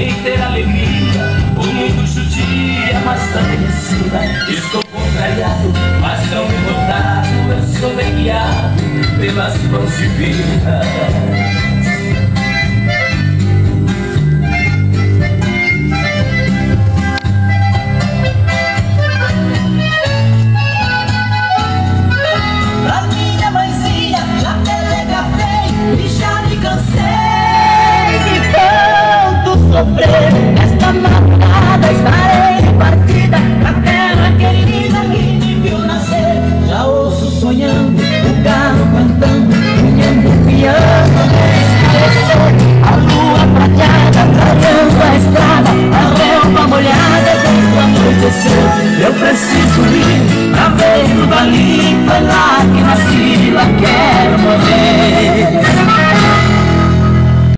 sem ter alegria. O mundo judia, mas também ensina. Estou contrariado, mas não derrotado. Eu sou bem guiado pelas mãos divinas. Eu preciso ir na veio da limpa lá.